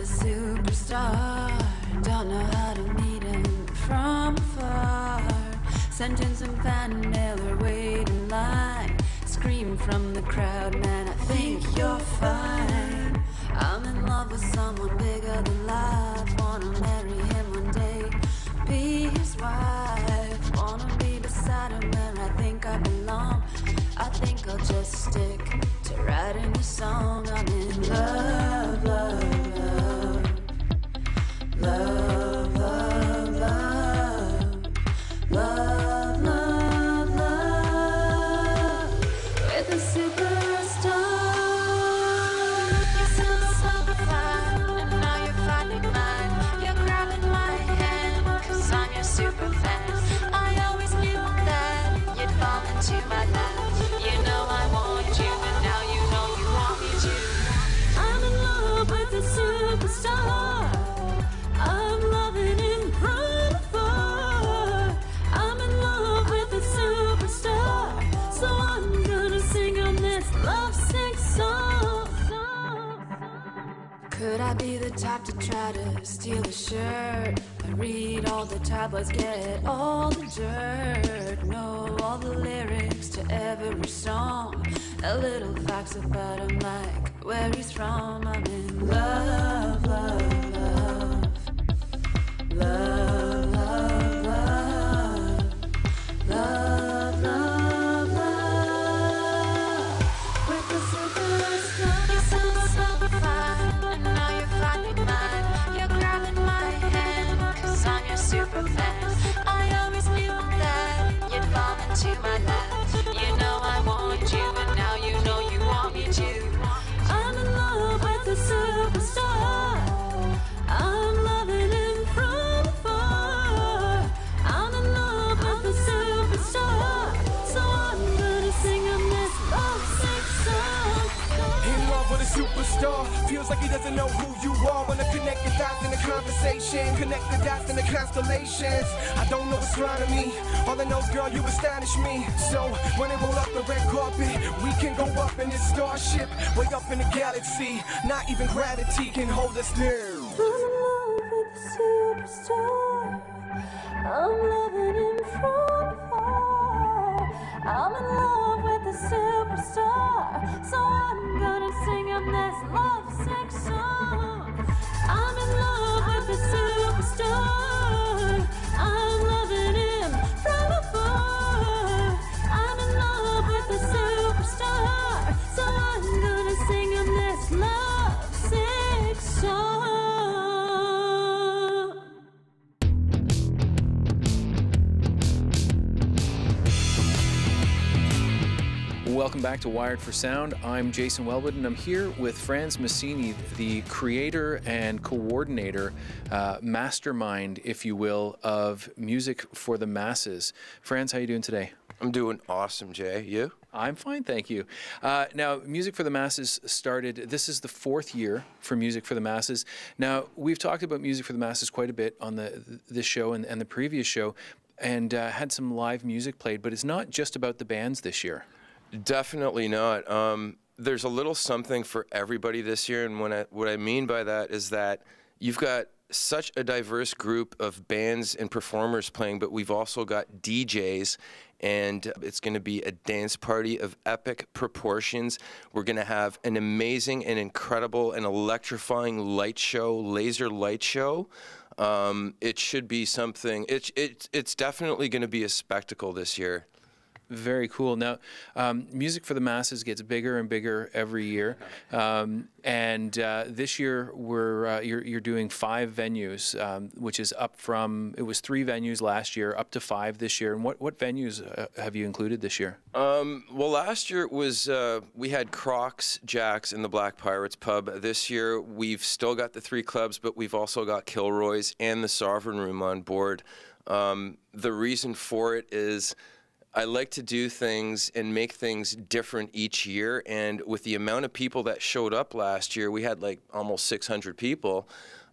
a superstar. Don't know how to meet him from afar. Sent in some fan mail or wait in line. Scream from the crowd, man, I think you're fine. I'm in love with someone bigger than life. Wanna marry him one day, be his wife. Wanna be beside him where I think I belong. I think I'll just stick to writing a song. I'm in love, steal a shirt? I read all the tabloids, get all the dirt. Know all the lyrics to every song. A little facts about him, like where he's from. I'm in love, conversation. Connect the dots in the constellations. I don't know astronomy. All I know, girl, you astonish me. So when they roll up the red carpet, we can go up in this starship. Way up in the galaxy. Not even gravity can hold us superstar. I'm loving him from afar. I'm in love with the Welcome back to Wired for Sound. I'm Jason Wellwood, and I'm here with Franz Massini, the creator and coordinator, uh, mastermind, if you will, of music for the masses. Franz, how you doing today? I'm doing awesome, Jay. You? I'm fine, thank you. Uh, now, Music for the Masses started, this is the fourth year for Music for the Masses. Now, we've talked about Music for the Masses quite a bit on the this show and, and the previous show, and uh, had some live music played, but it's not just about the bands this year. Definitely not. Um, there's a little something for everybody this year, and I, what I mean by that is that you've got such a diverse group of bands and performers playing, but we've also got DJs, and it's going to be a dance party of epic proportions. We're going to have an amazing and incredible and electrifying light show, laser light show. Um, it should be something. It's it's it's definitely going to be a spectacle this year. Very cool. Now, um, music for the masses gets bigger and bigger every year, um, and uh, this year we're uh, you're, you're doing five venues, um, which is up from it was three venues last year, up to five this year. And what what venues uh, have you included this year? Um, well, last year it was uh, we had Crocs, Jacks, and the Black Pirates pub. This year we've still got the three clubs, but we've also got Kilroy's and the Sovereign Room on board. Um, the reason for it is. I like to do things and make things different each year. And with the amount of people that showed up last year, we had like almost 600 people.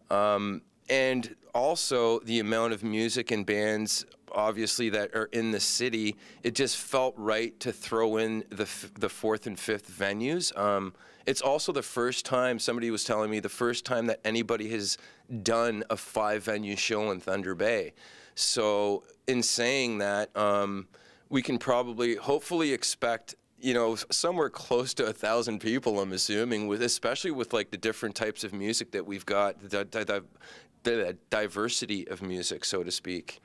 Um, and also the amount of music and bands, obviously, that are in the city, it just felt right to throw in the, the fourth and fifth venues. Um, it's also the first time somebody was telling me the first time that anybody has done a five venue show in Thunder Bay. So in saying that, um, we can probably hopefully expect you know somewhere close to a thousand people i'm assuming with especially with like the different types of music that we've got the, the, the, the diversity of music so to speak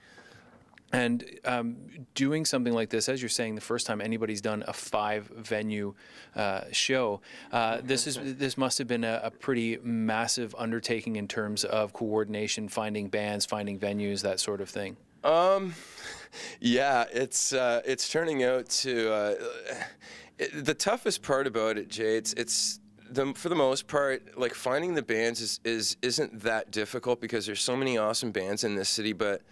And um, doing something like this, as you're saying, the first time anybody's done a five-venue uh, show, uh, this is this must have been a, a pretty massive undertaking in terms of coordination, finding bands, finding venues, that sort of thing. Um, yeah, it's uh, it's turning out to uh, it, the toughest part about it, Jay. It's it's the, for the most part, like finding the bands is, is isn't that difficult because there's so many awesome bands in this city. But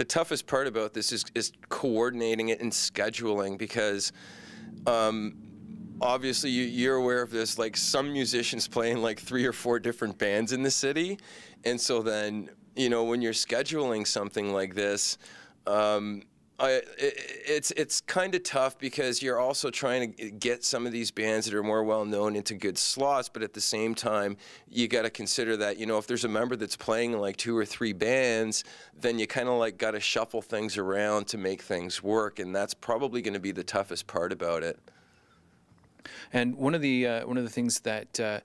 the toughest part about this is is coordinating it and scheduling because. Um, obviously you, you're aware of this like some musicians playing like three or four different bands in the city and so then you know when you're scheduling something like this um, It, it's it's kind of tough because you're also trying to get some of these bands that are more well known into good slots, but at the same time, you got to consider that you know if there's a member that's playing like two or three bands, then you kind of like got to shuffle things around to make things work, and that's probably going to be the toughest part about it. And one of the uh, one of the things that uh,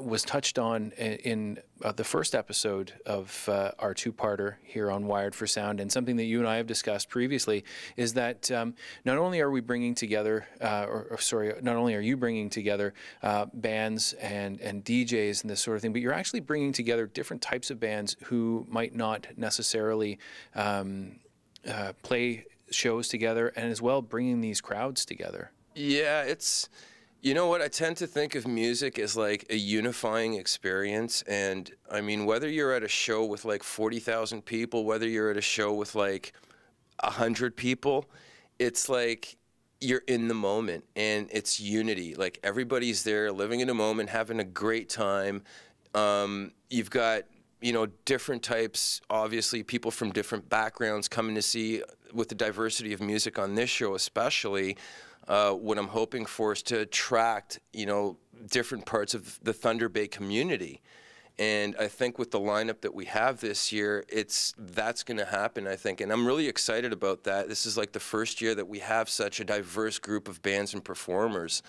was touched on in uh, the first episode of uh, our two-parter here on Wired for Sound, and something that you and I have discussed previously, is that um, not only are we bringing together, uh, or, or sorry, not only are you bringing together uh, bands and and DJs and this sort of thing, but you're actually bringing together different types of bands who might not necessarily um, uh, play shows together, and as well bringing these crowds together. Yeah, it's you know what I tend to think of music as like a unifying experience and I mean whether you're at a show with like 40,000 people, whether you're at a show with like 100 people, it's like you're in the moment and it's unity. Like everybody's there living in a moment, having a great time. Um, you've got you know different types obviously people from different backgrounds coming to see with the diversity of music on this show especially uh, what i'm hoping for is to attract you know different parts of the thunder bay community. And i think with the lineup that we have this year it's that's going to happen i think. And i'm really excited about that. This is like the first year that we have such a diverse group of bands and performers.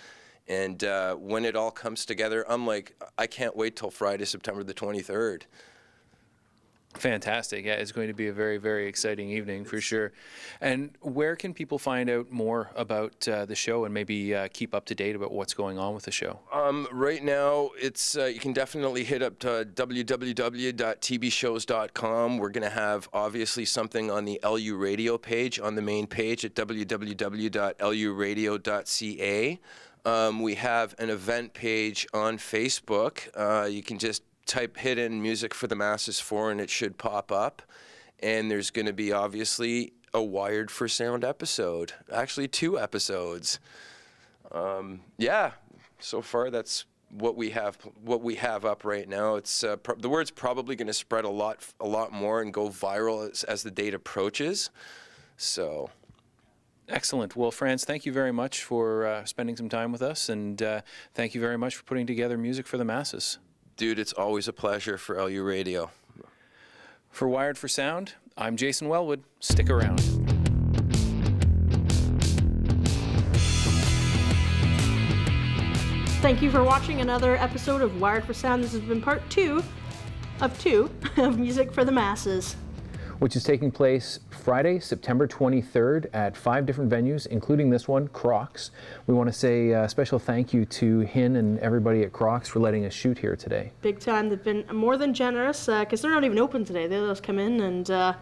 And uh, when it all comes together i'm like i can't wait till friday september the 23rd Fantastic. Yeah, it's going to be a very, very exciting evening for sure. And where can people find out more about uh, the show and maybe uh, keep up to date about what's going on with the show? Um, right now, it's uh, you can definitely hit up to www.tbshows.com. We're going to have obviously something on the LU Radio page on the main page at www.luradio.ca. Um, we have an event page on Facebook. Uh, you can just type hit in music for the masses for and it should pop up. And there's going to be obviously a Wired for Sound episode, actually, two episodes. Um, yeah, so far that's what we have what we have up right now. It's uh, the word's probably going to spread a lot a lot more and go viral as, as the date approaches. So Excellent. Well, Franz, thank you very much for uh, spending some time with us, and uh, thank you very much for putting together music for the masses. Dude, it's always a pleasure for LU Radio. For Wired for Sound, I'm Jason Wellwood. Stick around. Thank you for watching another episode of Wired for Sound. This has been part two of two of Music for the Masses. Which is taking place Friday, September 23rd at five different venues, including this one, Crocs. We want to say a special thank you to Hin and everybody at Crocs for letting us shoot here today. Big time. They've been more than generous because they're not even open today. They let us come in and uh,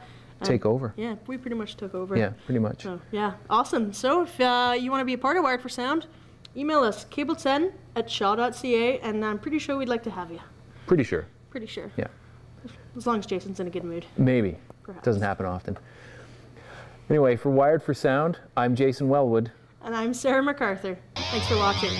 Take over. yeah, we pretty much took over. Yeah, pretty much. So, yeah, awesome. So if uh, you want to be a part of Wired for Sound, email us cable10 at shaw.ca and I'm pretty sure we'd like to have you. Pretty sure. Pretty sure. Yeah. As long as Jason's in a good mood. Maybe. Perhaps. Doesn't happen often. Anyway, for Wired for Sound, I'm Jason Wellwood. And I'm Sarah McArthur. Thanks for watching.